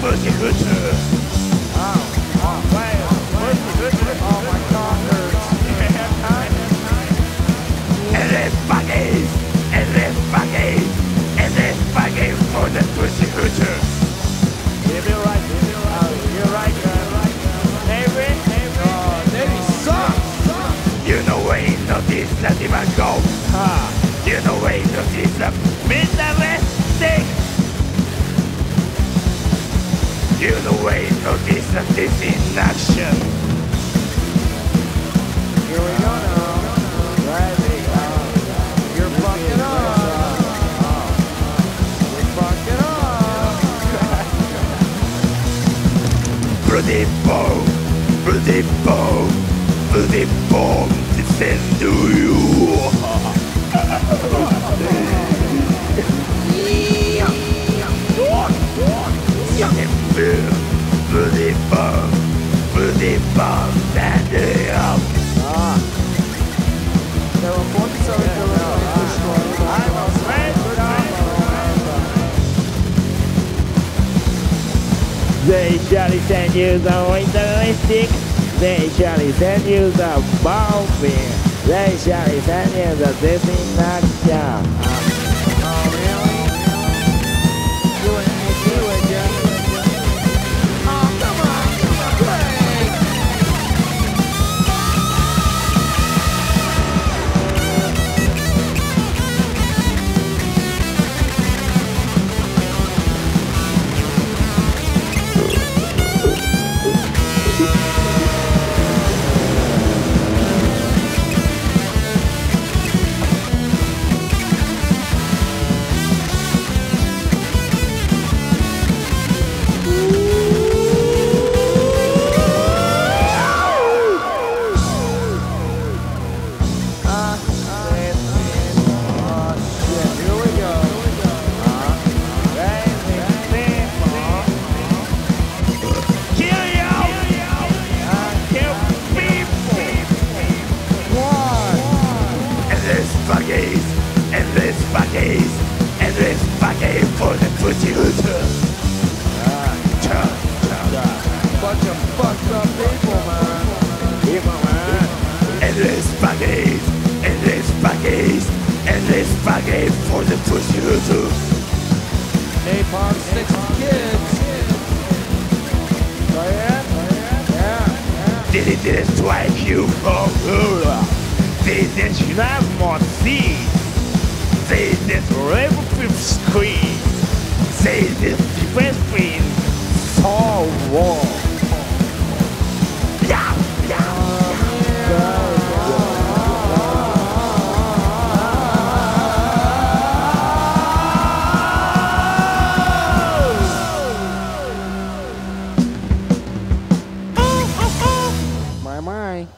pussy hooter. Oh, oh. Oh, my cock hurts. For the pussy hooter. You're right. Oh, you're right, man. Navy? Oh, Navy sucks. You know notice that even go. Ha. You know notice that militaristic. You ain't notice that this in. Here we go now. You're fucking up. You're fucking up. Bloody bomb, bloody bomb, bloody bomb, descend to you. Bloody bomb, bloody bomb, stand up. Ah. There were right, They shall send you the interesting. They shall send you the bombing. They shall send you the disinfection. The pussyfooter. Napalm to kids. Oh, yeah? Yeah, yeah. Did it didn't strike you from hula? Did it not more see? Say this rebel flip screen. Say this defense screen. So war. sorry.